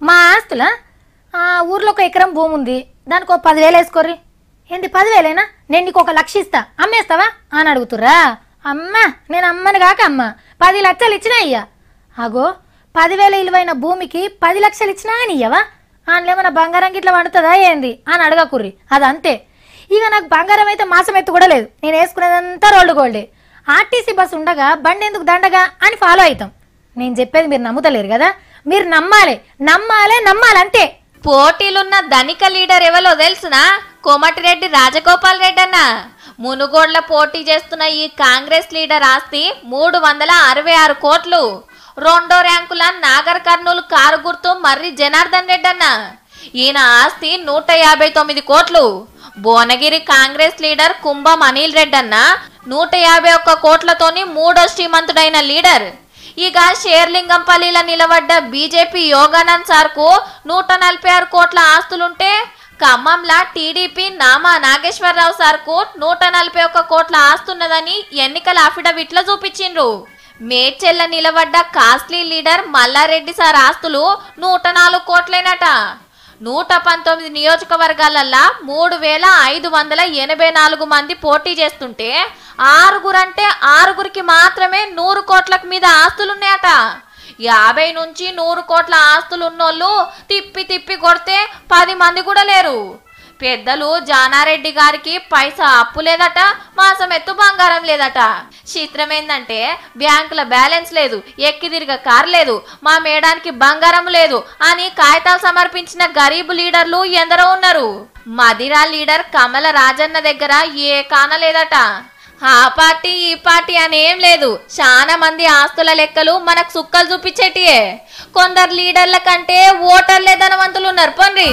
మా ఆస్తుల ఊర్లో ఒక ఎకరం భూమి ఉంది. దానికి ఒక పదివేలు వేసుకోర్రి. ఏంటి పదివేలేనా? నేను నీకు ఒక లక్ష ఇస్తా. అమ్మేస్తావా? అని అడుగుతుర్రా. అమ్మా నేను అమ్మని కాక అమ్మ. పది లక్షలు ఇచ్చినా అయ్యా అగో పదివేల విలువైన భూమికి పది లక్షలు ఇచ్చినా అని ఇయ్యవా? అందులో బంగారం గిట్ల వండుతుందా ఏంది? అని అడగకుర్రి. అది అంతే ఇక నాకు బంగారం అయితే మాసం ఎత్తు కూడా లేదు. నేను వేసుకునేదంతా రోల్డ్ గోల్డే. ఆర్టీసీ బస్ ఉండగా బండి ఎందుకు దండగా అని ఫాలో అవుతాం నేను చెప్పేది మీరు నమ్ముతలేరు కదా? మీరు నమ్మాలి నమ్మాలే నమ్మాలి అంతే. పోటీలున్న ధనిక లీడర్ ఎవరో తెలుసునా? కోమటిరెడ్డి రాజగోపాల్ రెడ్డి అన్న మునుగోడ్ల పోటీ చేస్తున్న ఈ కాంగ్రెస్ లీడర్ ఆస్తి మూడు వందల అరవై ఆరు కోట్లు. రెండో ర్యాంకుల నాగర్ కర్నూలు కారు గుర్తు మర్రి జనార్దన్ రెడ్డి అన్న ఈయన ఆస్తి నూట యాభై తొమ్మిది కోట్లు. భువనగిరి కాంగ్రెస్ లీడర్ కుంభం అనిల్ రెడ్డి అన్న నూట యాభై ఒక్క కోట్లతోని మూడో శ్రీమంతుడైన లీడర్. ఇక షేర్లింగంపల్లిలో నిలబడ్డ బీజేపీ యోగానంద్ సార్కు నూట నలభై ఆరు కోట్ల ఆస్తులుంటే ఖమ్మంలా టీడీపీ నామా నాగేశ్వరరావు సార్కు నూట నలభై ఒక్క కోట్ల ఆస్తున్నదని ఎన్నికల అఫిడవిట్లో చూపించిండ్రు. మేడ్చెల్ల నిలబడ్డ కాస్ట్లీ లీడర్ మల్లారెడ్డి సార్ ఆస్తులు నూట నాలుగు కోట్లేనట. నూట పంతొమ్మిది నియోజకవర్గాలల్లా మూడు వేల ఐదు వందల ఎనభై నాలుగు మంది పోటీ చేస్తుంటే ఆరుగురంటే ఆరుగురికి మాత్రమే నూరు కోట్లకు మీద ఆస్తులున్నాయట. యాభై నుంచి నూరు కోట్ల ఆస్తులున్నోళ్ళు తిప్పి తిప్పి కొడితే పది మంది కూడా లేరు. పెద్దలు జానారెడ్డి గారికి పైసా అప్పు లేదట మాసం ఎత్తు బంగారం లేదట. చిత్రం ఏంటంటే బ్యాంకుల బ్యాలెన్స్ లేదు ఎక్కి తిరిగ కారు లేదు మా మేడానికి బంగారం లేదు అని కాగితాలు సమర్పించిన గరీబ్ లీడర్లు ఎందరో ఉన్నారు. మదిరా లీడర్ కమల రాజన్న దగ్గర ఏ కాన లేదట. ఆ పార్టీ ఈ పార్టీ అని ఏం లేదు. చాలా మంది ఆస్తుల లెక్కలు మనకు సుక్కలు చూపించేటియే. కొందరు లీడర్ల కంటే ఓటర్లే ధనవంతులు ఉన్నారు పండ్రి.